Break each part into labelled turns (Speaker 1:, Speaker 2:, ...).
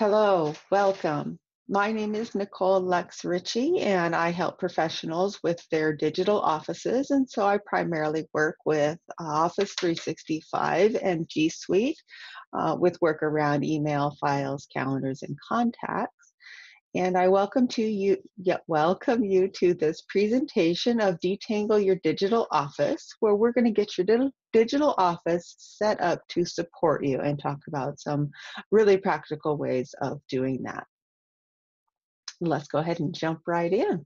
Speaker 1: Hello, welcome. My name is Nicole Lux Ritchie, and I help professionals with their digital offices. And so I primarily work with uh, Office 365 and G Suite uh, with work around email, files, calendars, and contacts. And I welcome to you, yeah, welcome you to this presentation of Detangle Your Digital Office, where we're going to get your digital office set up to support you and talk about some really practical ways of doing that. Let's go ahead and jump right in.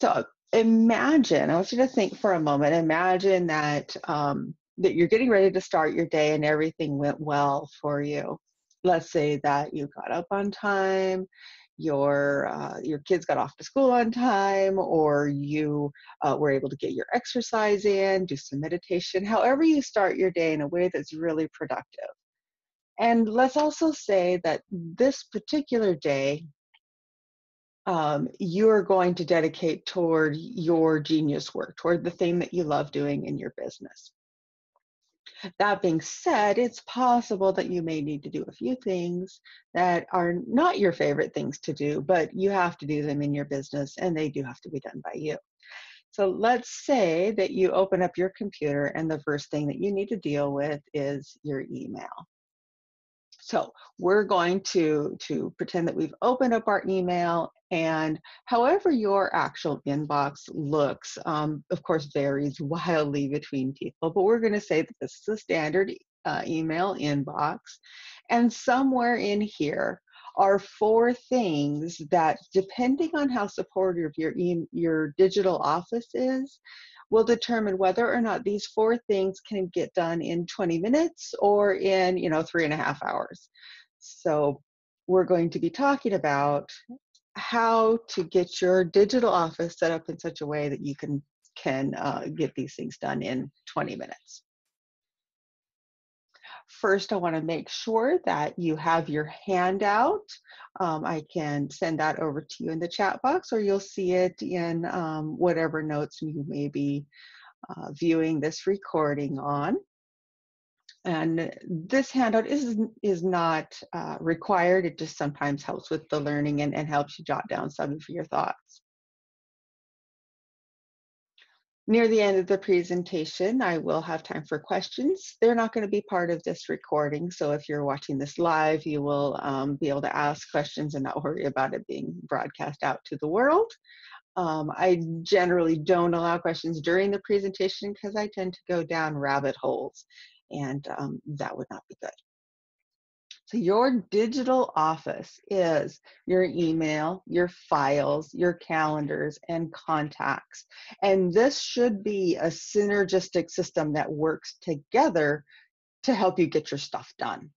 Speaker 1: So imagine, I want you to think for a moment, imagine that um, that you're getting ready to start your day and everything went well for you let's say that you got up on time your uh, your kids got off to school on time or you uh, were able to get your exercise in do some meditation however you start your day in a way that's really productive. And let's also say that this particular day um, you're going to dedicate toward your genius work toward the thing that you love doing in your business that being said, it's possible that you may need to do a few things that are not your favorite things to do, but you have to do them in your business and they do have to be done by you. So let's say that you open up your computer and the first thing that you need to deal with is your email. So we're going to, to pretend that we've opened up our email and however your actual inbox looks, um, of course, varies wildly between people, but we're going to say that this is a standard uh, email inbox. And somewhere in here are four things that, depending on how supportive your, e- your digital office is, will determine whether or not these four things can get done in 20 minutes or in you know three and a half hours so we're going to be talking about how to get your digital office set up in such a way that you can can uh, get these things done in 20 minutes First, I want to make sure that you have your handout. Um, I can send that over to you in the chat box, or you'll see it in um, whatever notes you may be uh, viewing this recording on. And this handout is, is not uh, required. It just sometimes helps with the learning and, and helps you jot down some of your thoughts. Near the end of the presentation, I will have time for questions. They're not going to be part of this recording, so if you're watching this live, you will um, be able to ask questions and not worry about it being broadcast out to the world. Um, I generally don't allow questions during the presentation because I tend to go down rabbit holes, and um, that would not be good. So your digital office is your email, your files, your calendars, and contacts. And this should be a synergistic system that works together to help you get your stuff done.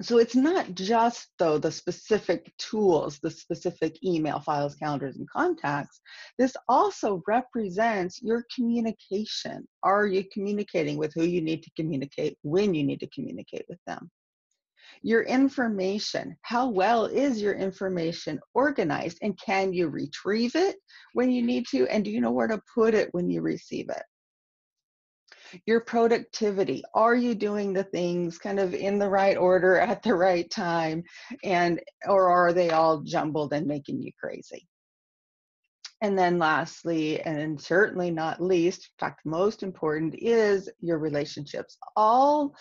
Speaker 1: So it's not just though the specific tools, the specific email files, calendars, and contacts. This also represents your communication. Are you communicating with who you need to communicate when you need to communicate with them? your information. How well is your information organized? And can you retrieve it when you need to? And do you know where to put it when you receive it? Your productivity. Are you doing the things kind of in the right order at the right time? And or are they all jumbled and making you crazy? And then lastly, and certainly not least, in fact, most important is your relationships. All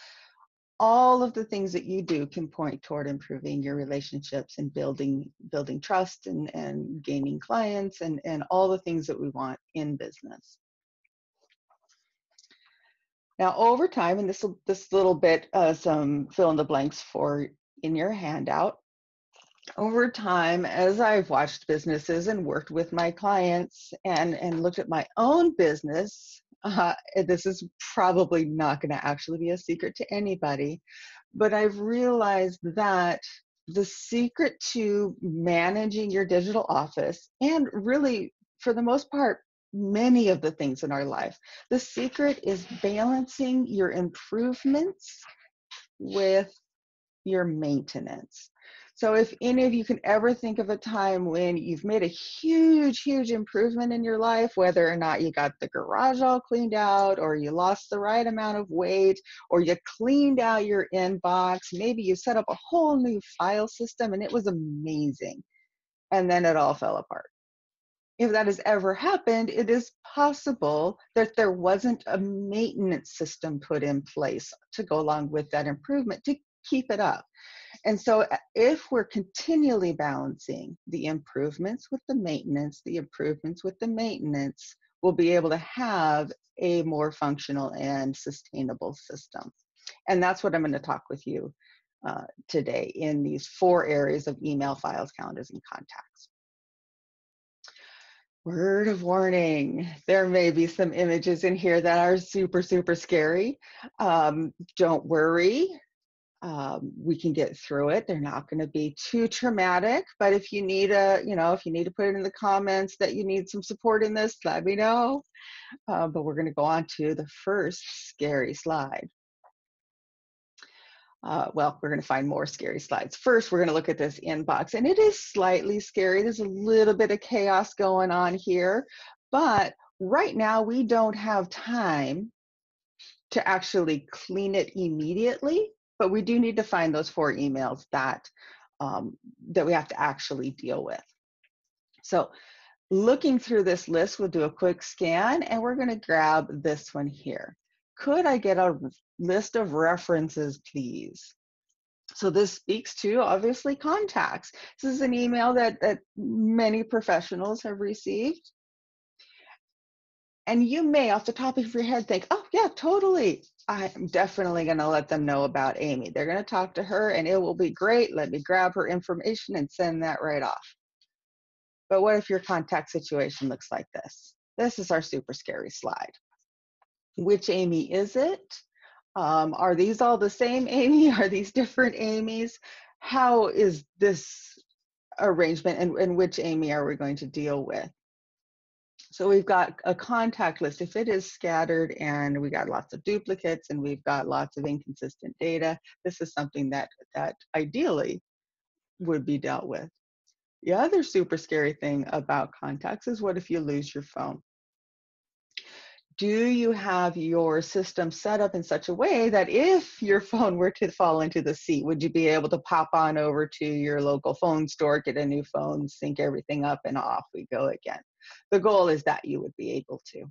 Speaker 1: all of the things that you do can point toward improving your relationships and building building trust and, and gaining clients and, and all the things that we want in business. Now over time, and this this little bit uh, some fill in the blanks for in your handout. Over time, as I've watched businesses and worked with my clients and, and looked at my own business, uh, this is probably not going to actually be a secret to anybody, but I've realized that the secret to managing your digital office and really, for the most part, many of the things in our life, the secret is balancing your improvements with your maintenance. So if any of you can ever think of a time when you've made a huge, huge improvement in your life, whether or not you got the garage all cleaned out, or you lost the right amount of weight, or you cleaned out your inbox, maybe you set up a whole new file system and it was amazing, and then it all fell apart. If that has ever happened, it is possible that there wasn't a maintenance system put in place to go along with that improvement to keep it up. And so uh, if we're continually balancing the improvements with the maintenance, the improvements with the maintenance, we'll be able to have a more functional and sustainable system. And that's what I'm going to talk with you uh, today in these four areas of email files, calendars, and contacts. Word of warning, there may be some images in here that are super, super scary. Um, don't worry, um, we can get through it. They're not going to be too traumatic, but if you need a, you know, if you need to put it in the comments that you need some support in this, let me know. Uh, but we're going to go on to the first scary slide. Uh, well, we're going to find more scary slides. First, we're going to look at this inbox, and it is slightly scary. There's a little bit of chaos going on here, but right now we don't have time to actually clean it immediately but we do need to find those four emails that um, that we have to actually deal with. So looking through this list, we'll do a quick scan and we're gonna grab this one here. Could I get a list of references, please? So this speaks to obviously contacts. This is an email that, that many professionals have received. And you may, off the top of your head, think, oh, yeah, totally. I'm definitely going to let them know about Amy. They're going to talk to her and it will be great. Let me grab her information and send that right off. But what if your contact situation looks like this? This is our super scary slide. Which Amy is it? Um, are these all the same Amy? Are these different Amy's? How is this arrangement and, and which Amy are we going to deal with? So we've got a contact list. If it is scattered and we got lots of duplicates and we've got lots of inconsistent data, this is something that, that ideally would be dealt with. The other super scary thing about contacts is what if you lose your phone? Do you have your system set up in such a way that if your phone were to fall into the sea, would you be able to pop on over to your local phone store, get a new phone, sync everything up, and off we go again? the goal is that you would be able to.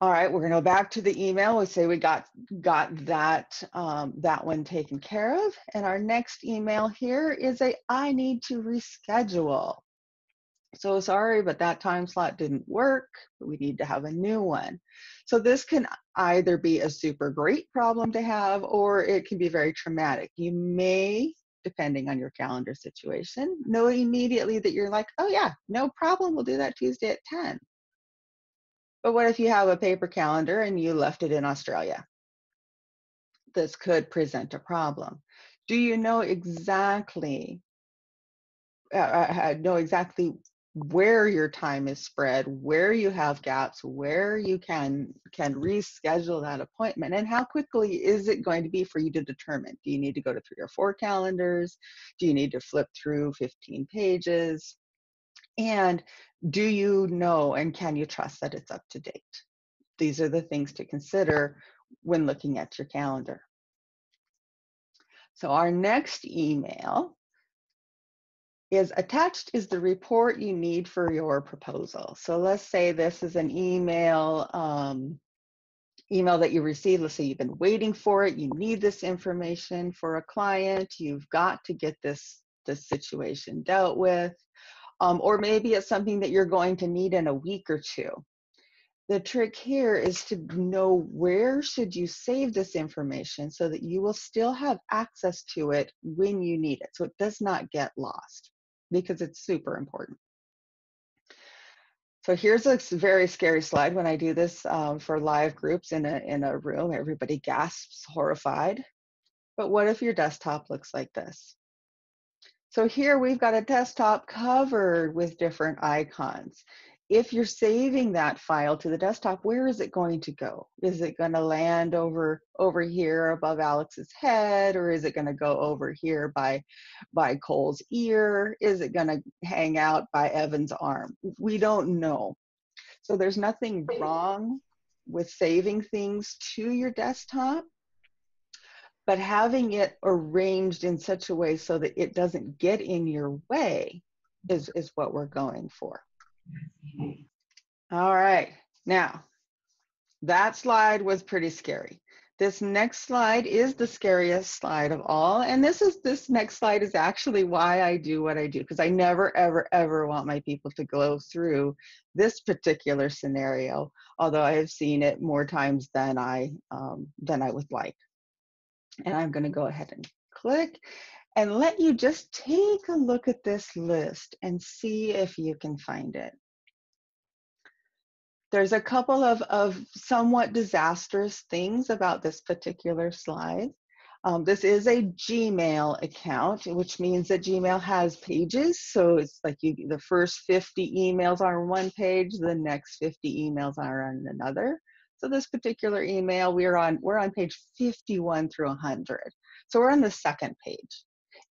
Speaker 1: All right, we're gonna go back to the email. We say we got got that um, that one taken care of. And our next email here is a I need to reschedule. So sorry, but that time slot didn't work. We need to have a new one. So this can either be a super great problem to have, or it can be very traumatic. You may depending on your calendar situation, know immediately that you're like, oh yeah, no problem, we'll do that Tuesday at 10. But what if you have a paper calendar and you left it in Australia? This could present a problem. Do you know exactly uh, uh, uh know exactly where your time is spread, where you have gaps, where you can can reschedule that appointment, and how quickly is it going to be for you to determine? Do you need to go to three or four calendars? Do you need to flip through 15 pages? And do you know and can you trust that it's up to date? These are the things to consider when looking at your calendar. So our next email is attached is the report you need for your proposal. So let's say this is an email um, email that you received. Let's say you've been waiting for it. You need this information for a client. You've got to get this this situation dealt with, um, or maybe it's something that you're going to need in a week or two. The trick here is to know where should you save this information so that you will still have access to it when you need it, so it does not get lost because it's super important. So here's a very scary slide when I do this um, for live groups in a, in a room, everybody gasps horrified. But what if your desktop looks like this? So here we've got a desktop covered with different icons. If you're saving that file to the desktop, where is it going to go? Is it going to land over over here above Alex's head, or is it going to go over here by by Cole's ear? Is it going to hang out by Evan's arm? We don't know. So there's nothing wrong with saving things to your desktop, but having it arranged in such a way so that it doesn't get in your way is, is what we're going for. All right, now that slide was pretty scary. This next slide is the scariest slide of all. And this is this next slide is actually why I do what I do, because I never, ever, ever want my people to go through this particular scenario, although I have seen it more times than I um, than I would like. And I'm gonna go ahead and click and let you just take a look at this list and see if you can find it. There's a couple of, of somewhat disastrous things about this particular slide. Um, this is a Gmail account, which means that Gmail has pages. So it's like you, the first 50 emails are on one page, the next 50 emails are on another. So this particular email, we're on, we're on page 51 through 100. So we're on the second page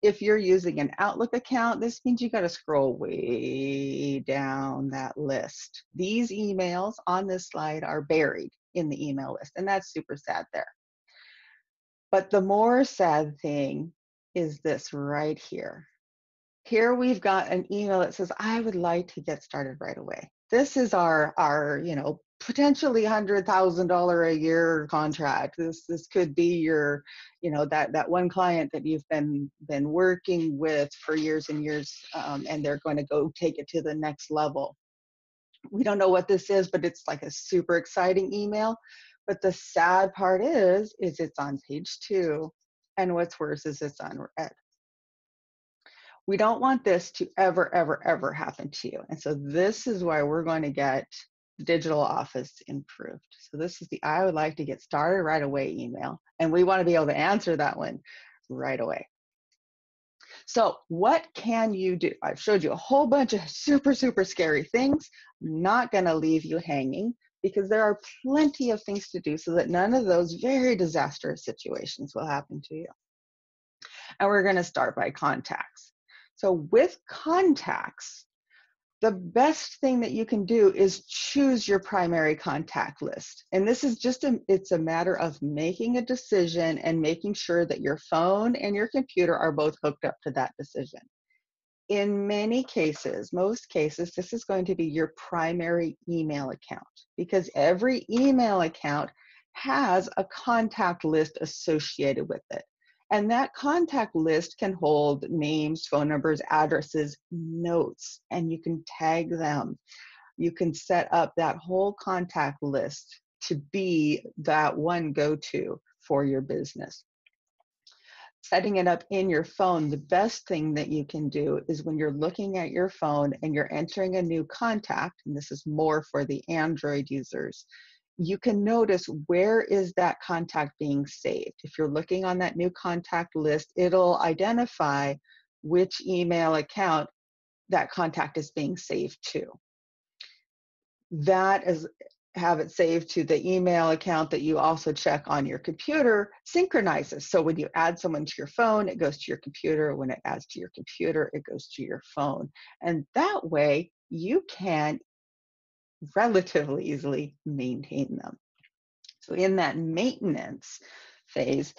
Speaker 1: if you're using an Outlook account, this means you got to scroll way down that list. These emails on this slide are buried in the email list, and that's super sad there. But the more sad thing is this right here. Here we've got an email that says, I would like to get started right away. This is our, our you know, potentially hundred thousand dollar a year contract. This this could be your, you know, that that one client that you've been been working with for years and years, um, and they're going to go take it to the next level. We don't know what this is, but it's like a super exciting email. But the sad part is, is it's on page two, and what's worse is it's on red. We don't want this to ever, ever, ever happen to you. And so this is why we're going to get digital office improved. So this is the I would like to get started right away email. And we want to be able to answer that one right away. So what can you do? I've showed you a whole bunch of super, super scary things. I'm not going to leave you hanging because there are plenty of things to do so that none of those very disastrous situations will happen to you. And we're going to start by contacts. So with contacts, the best thing that you can do is choose your primary contact list. And this is just a, it's a matter of making a decision and making sure that your phone and your computer are both hooked up to that decision. In many cases, most cases, this is going to be your primary email account because every email account has a contact list associated with it. And that contact list can hold names, phone numbers, addresses, notes, and you can tag them. You can set up that whole contact list to be that one go to for your business. Setting it up in your phone, the best thing that you can do is when you're looking at your phone and you're entering a new contact, and this is more for the Android users, you can notice where is that contact being saved. If you're looking on that new contact list, it'll identify which email account that contact is being saved to. That is have it saved to the email account that you also check on your computer synchronizes. So when you add someone to your phone, it goes to your computer. When it adds to your computer, it goes to your phone. And that way you can relatively easily maintain them. So in that maintenance phase,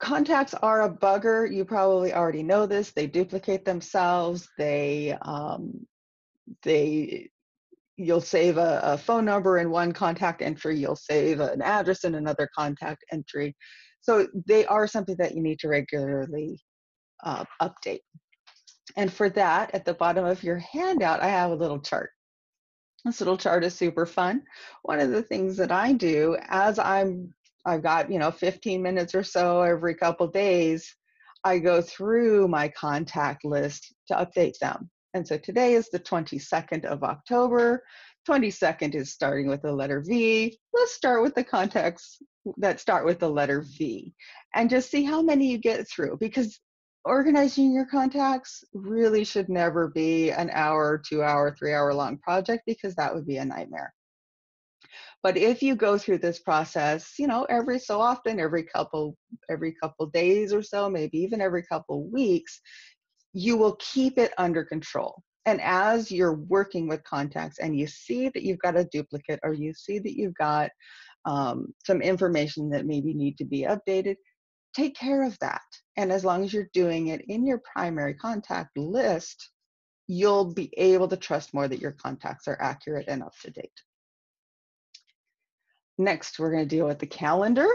Speaker 1: contacts are a bugger. You probably already know this. They duplicate themselves. They um, they you'll save a, a, phone number in one contact entry. You'll save an address in another contact entry. So they are something that you need to regularly uh, update. And for that, at the bottom of your handout, I have a little chart. This little chart is super fun. One of the things that I do as I'm, I've got, you know, 15 minutes or so every couple days, I go through my contact list to update them. And so today is the 22nd of October. 22nd is starting with the letter V. Let's start with the contacts that start with the letter V and just see how many you get through because organizing your contacts really should never be an hour, two hour, three hour long project because that would be a nightmare. But if you go through this process, you know, every so often, every couple, every couple days or so, maybe even every couple weeks, you will keep it under control. And as you're working with contacts and you see that you've got a duplicate or you see that you've got um, some information that maybe need to be updated, take care of that. And as long as you're doing it in your primary contact list, you'll be able to trust more that your contacts are accurate and up to date. Next, we're going to deal with the calendar.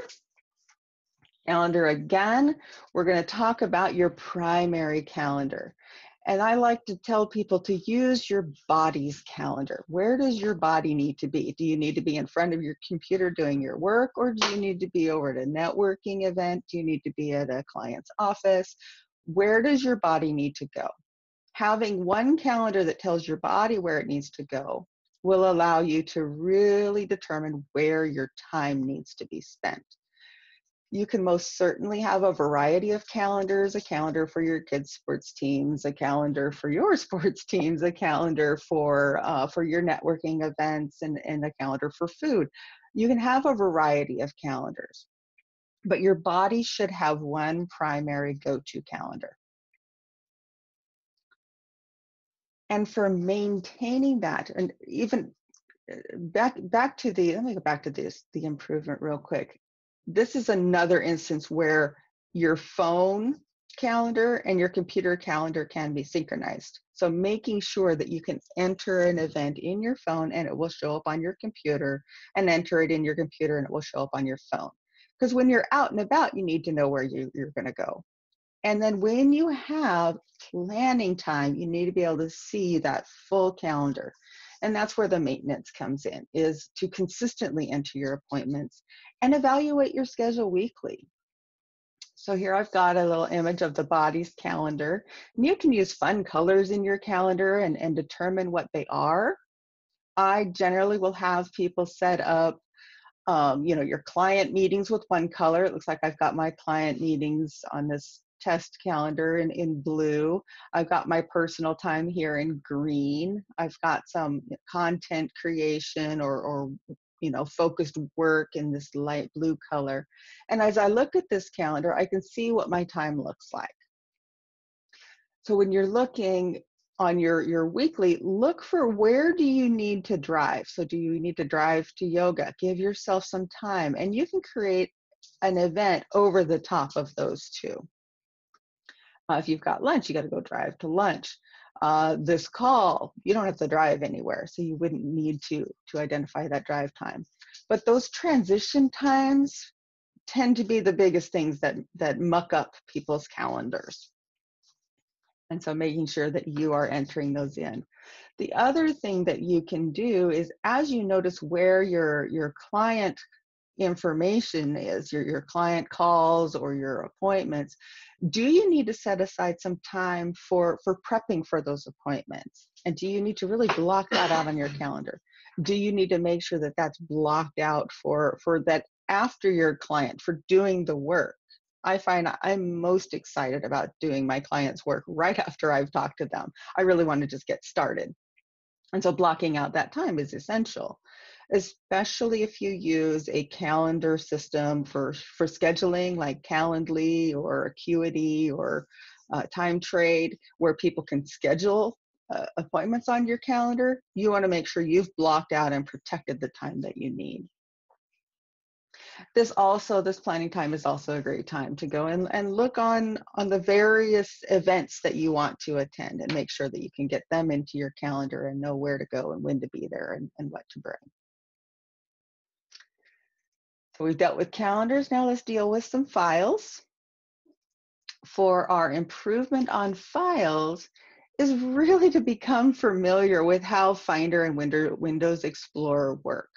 Speaker 1: Calendar again, we're going to talk about your primary calendar. And I like to tell people to use your body's calendar. Where does your body need to be? Do you need to be in front of your computer doing your work, or do you need to be over at a networking event? Do you need to be at a client's office? Where does your body need to go? Having one calendar that tells your body where it needs to go will allow you to really determine where your time needs to be spent. You can most certainly have a variety of calendars, a calendar for your kids' sports teams, a calendar for your sports teams, a calendar for, uh, for your networking events, and, and a calendar for food. You can have a variety of calendars, but your body should have one primary go-to calendar. and for maintaining that and even uh, back back to the let me go back to this the improvement real quick this is another instance where your phone calendar and your computer calendar can be synchronized. So making sure that you can enter an event in your phone and it will show up on your computer and enter it in your computer and it will show up on your phone. Because when you're out and about you need to know where you, you're going to go. And then when you have planning time, you need to be able to see that full calendar. And that's where the maintenance comes in, is to consistently enter your appointments and evaluate your schedule weekly. So here I've got a little image of the body's calendar. And you can use fun colors in your calendar and, and determine what they are. I generally will have people set up um, you know, your client meetings with one color. It looks like I've got my client meetings on this test calendar in, in blue. I've got my personal time here in green. I've got some content creation or, or you know, focused work in this light blue color. And as I look at this calendar, I can see what my time looks like. So when you're looking on your, your weekly, look for where do you need to drive? So do you need to drive to yoga? Give yourself some time and you can create an event over the top of those two. Uh, if you've got lunch, you got to go drive to lunch. Uh, this call, you don't have to drive anywhere, so you wouldn't need to to identify that drive time. But those transition times tend to be the biggest things that that muck up people's calendars. And so making sure that you are entering those in. The other thing that you can do is as you notice where your your client information is, your, your client calls or your appointments, do you need to set aside some time for, for prepping for those appointments? And do you need to really block that out on your calendar? Do you need to make sure that that's blocked out for, for that after your client, for doing the work? I find I'm most excited about doing my clients' work right after I've talked to them. I really want to just get started. And so blocking out that time is essential especially if you use a calendar system for, for scheduling like Calendly or Acuity or uh, Time Trade, where people can schedule uh, appointments on your calendar, you want to make sure you've blocked out and protected the time that you need. This also, this planning time is also a great time to go and, and look on, on the various events that you want to attend and make sure that you can get them into your calendar and know where to go and when to be there and, and what to bring. So we've dealt with calendars. Now let's deal with some files. For our improvement on files is really to become familiar with how Finder and Windows Explorer work.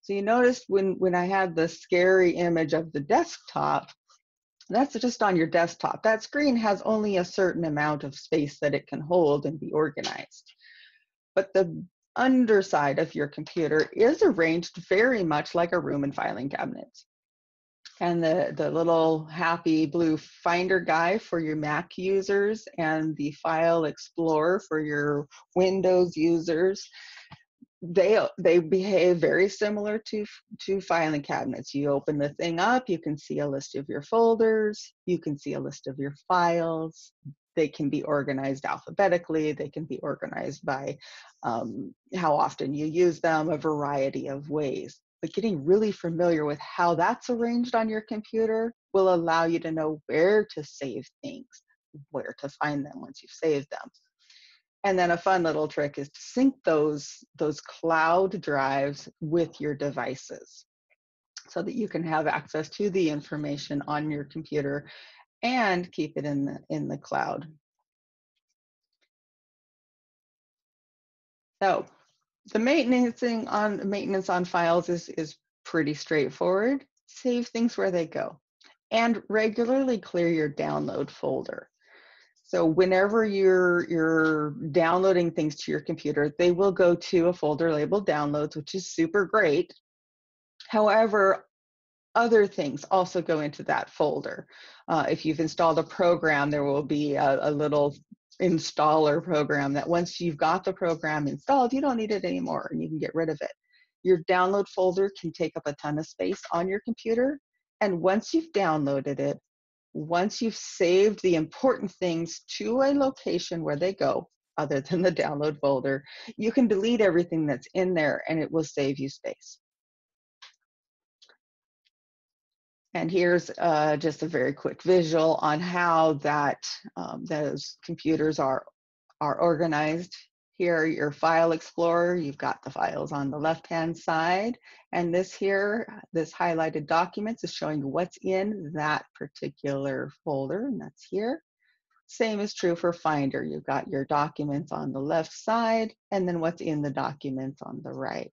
Speaker 1: So you noticed when, when I had the scary image of the desktop, that's just on your desktop. That screen has only a certain amount of space that it can hold and be organized. But the underside of your computer is arranged very much like a room and filing cabinet. and the, the little happy blue finder guy for your Mac users and the file explorer for your Windows users. They, they behave very similar to, to filing cabinets. You open the thing up, you can see a list of your folders, you can see a list of your files. They can be organized alphabetically, they can be organized by um, how often you use them, a variety of ways but getting really familiar with how that's arranged on your computer will allow you to know where to save things, where to find them once you've saved them. And then a fun little trick is to sync those, those cloud drives with your devices so that you can have access to the information on your computer and keep it in the, in the cloud. So the maintenance on maintenance on files is is pretty straightforward. Save things where they go, and regularly clear your download folder. So whenever you're you're downloading things to your computer, they will go to a folder labeled downloads, which is super great. However, other things also go into that folder. Uh, if you've installed a program, there will be a, a little installer program that once you've got the program installed, you don't need it anymore and you can get rid of it. Your download folder can take up a ton of space on your computer. And once you've downloaded it, once you've saved the important things to a location where they go, other than the download folder, you can delete everything that's in there and it will save you space. And here's uh, just a very quick visual on how that um, those computers are, are organized. Here, your file explorer, you've got the files on the left-hand side. And this here, this highlighted documents is showing what's in that particular folder, and that's here. Same is true for Finder. You've got your documents on the left side, and then what's in the documents on the right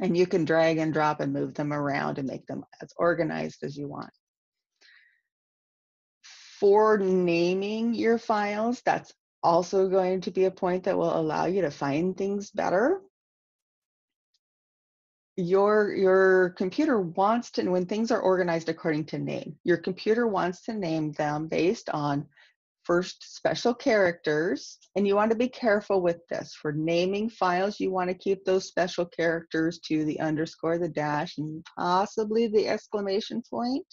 Speaker 1: and you can drag and drop and move them around and make them as organized as you want. For naming your files, that's also going to be a point that will allow you to find things better. Your, your computer wants to, when things are organized according to name, your computer wants to name them based on first special characters, and you want to be careful with this. For naming files, you want to keep those special characters to the underscore, the dash, and possibly the exclamation point.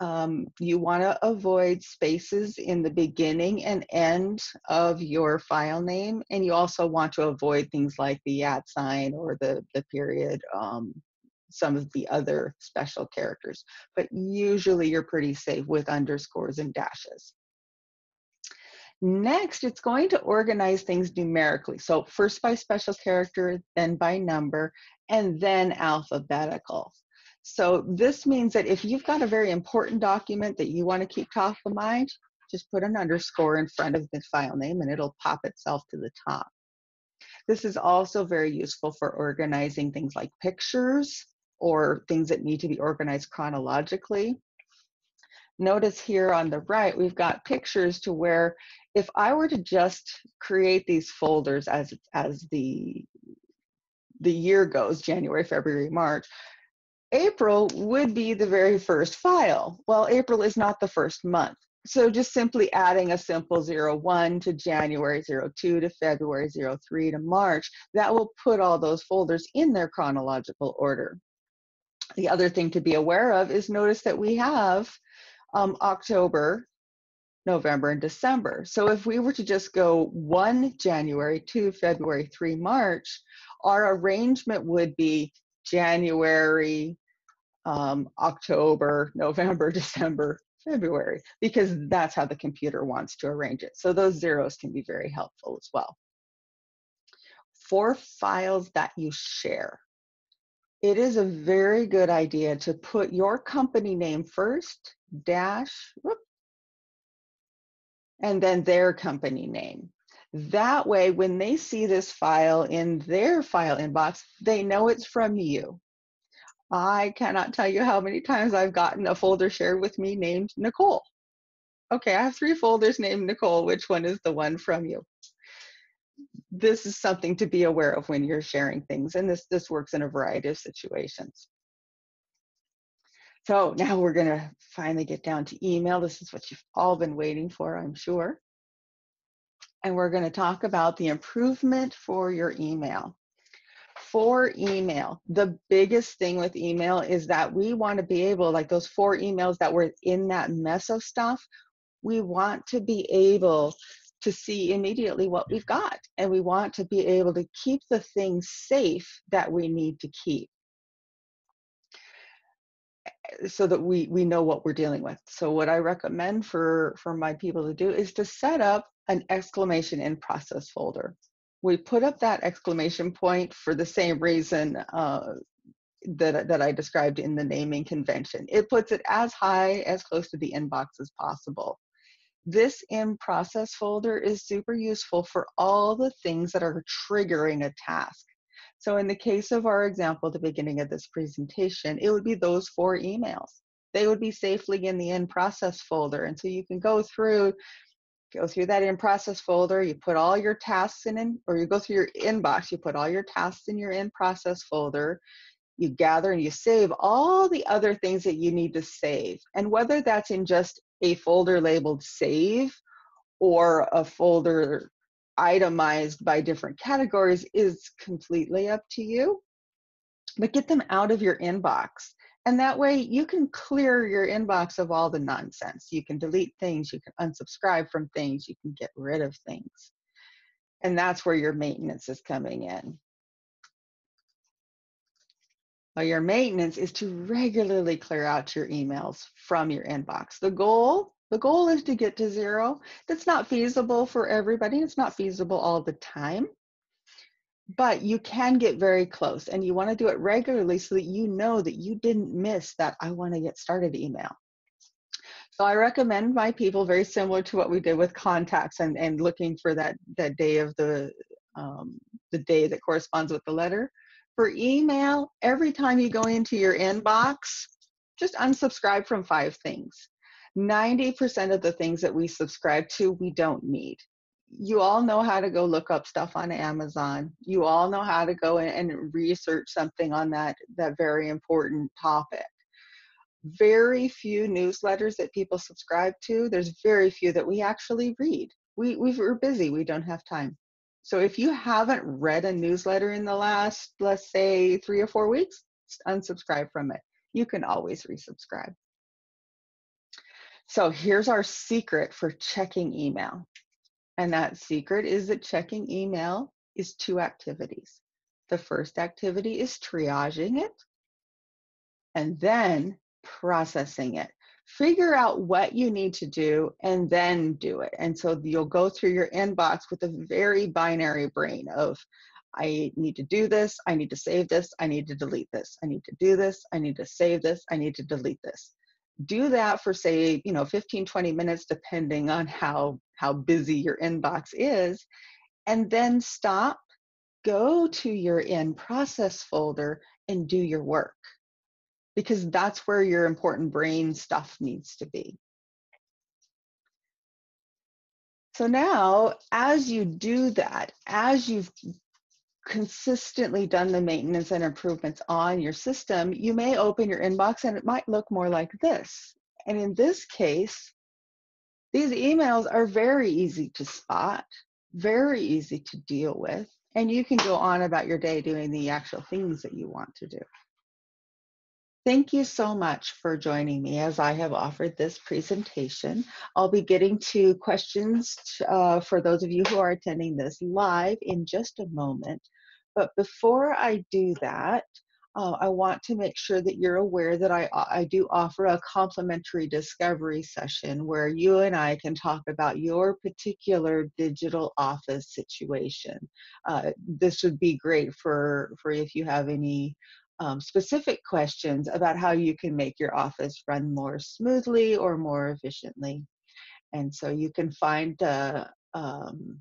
Speaker 1: Um, you want to avoid spaces in the beginning and end of your file name, and you also want to avoid things like the at sign or the, the period, um, some of the other special characters. But usually you're pretty safe with underscores and dashes. Next, it's going to organize things numerically. So first by special character, then by number, and then alphabetical. So this means that if you've got a very important document that you want to keep top of mind, just put an underscore in front of the file name and it'll pop itself to the top. This is also very useful for organizing things like pictures or things that need to be organized chronologically. Notice here on the right, we've got pictures to where if I were to just create these folders as, as the, the year goes, January, February, March, April would be the very first file. Well, April is not the first month. So just simply adding a simple 01 to January, 02 to February, 03 to March, that will put all those folders in their chronological order. The other thing to be aware of is notice that we have um, October, November, and December. So if we were to just go 1 January, 2 February, 3 March, our arrangement would be January, um, October, November, December, February, because that's how the computer wants to arrange it. So those zeros can be very helpful as well. For files that you share, it is a very good idea to put your company name first dash, whoop, and then their company name. That way, when they see this file in their file inbox, they know it's from you. I cannot tell you how many times I've gotten a folder shared with me named Nicole. Okay, I have three folders named Nicole. Which one is the one from you? This is something to be aware of when you're sharing things, and this, this works in a variety of situations. So now we're going to finally get down to email. This is what you've all been waiting for, I'm sure. And we're going to talk about the improvement for your email. For email, the biggest thing with email is that we want to be able, like those four emails that were in that mess of stuff, we want to be able to see immediately what we've got. And we want to be able to keep the things safe that we need to keep so that we we know what we're dealing with so what i recommend for for my people to do is to set up an exclamation in process folder we put up that exclamation point for the same reason uh, that, that I described in the naming convention. It puts it as high, as close to the inbox as possible. This in process folder is super useful for all the things that are triggering a task. So in the case of our example the beginning of this presentation, it would be those four emails. They would be safely in the in process folder. And so you can go through, go through that in process folder, you put all your tasks in, or you go through your inbox, you put all your tasks in your in process folder, you gather and you save all the other things that you need to save. And whether that's in just a folder labeled save or a folder itemized by different categories is completely up to you. But get them out of your inbox. And that way you can clear your inbox of all the nonsense. You can delete things, you can unsubscribe from things, you can get rid of things. And that's where your maintenance is coming in. Your maintenance is to regularly clear out your emails from your inbox. The goal the goal is to get to zero. That's not feasible for everybody. It's not feasible all the time. But you can get very close and you want to do it regularly so that you know that you didn't miss that I want to get started email. So I recommend my people very similar to what we did with contacts and, and looking for that, that day of the, um, the day that corresponds with the letter. For email, every time you go into your inbox, just unsubscribe from five things. 90% of the things that we subscribe to, we don't need. You all know how to go look up stuff on Amazon. You all know how to go and research something on that, that very important topic. Very few newsletters that people subscribe to, there's very few that we actually read. We, we're busy, we don't have time. So if you haven't read a newsletter in the last, let's say, three or four weeks, unsubscribe from it. You can always resubscribe. So here's our secret for checking email. And that secret is that checking email is two activities. The first activity is triaging it and then processing it. Figure out what you need to do and then do it. And so you'll go through your inbox with a very binary brain of, I need to do this, I need to save this, I need to delete this, I need to do this, I need to save this, I need to delete this do that for say you know 15 20 minutes depending on how how busy your inbox is and then stop go to your in process folder and do your work because that's where your important brain stuff needs to be so now as you do that as you've consistently done the maintenance and improvements on your system, you may open your inbox and it might look more like this. And in this case, these emails are very easy to spot, very easy to deal with, and you can go on about your day doing the actual things that you want to do. Thank you so much for joining me as I have offered this presentation. I'll be getting to questions uh, for those of you who are attending this live in just a moment. But before I do that, uh, I want to make sure that you're aware that I, I do offer a complimentary discovery session where you and I can talk about your particular digital office situation. Uh, this would be great for, for if you have any um, specific questions about how you can make your office run more smoothly or more efficiently. And so you can find a, um,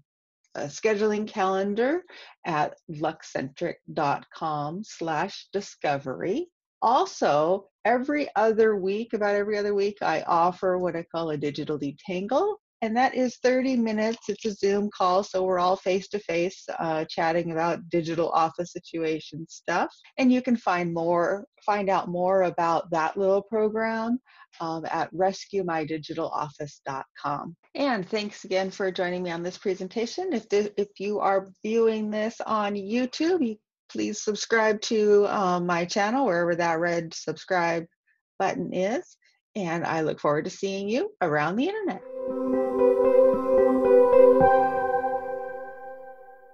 Speaker 1: a scheduling calendar at luxcentric.com slash discovery. Also, every other week, about every other week, I offer what I call a digital detangle and that is 30 minutes. It's a Zoom call, so we're all face to face chatting about digital office situation stuff. And you can find more, find out more about that little program um, at rescuemydigitaloffice.com. And thanks again for joining me on this presentation. If this, if you are viewing this on YouTube, you please subscribe to um, my channel wherever that red subscribe button is. And I look forward to seeing you around the internet.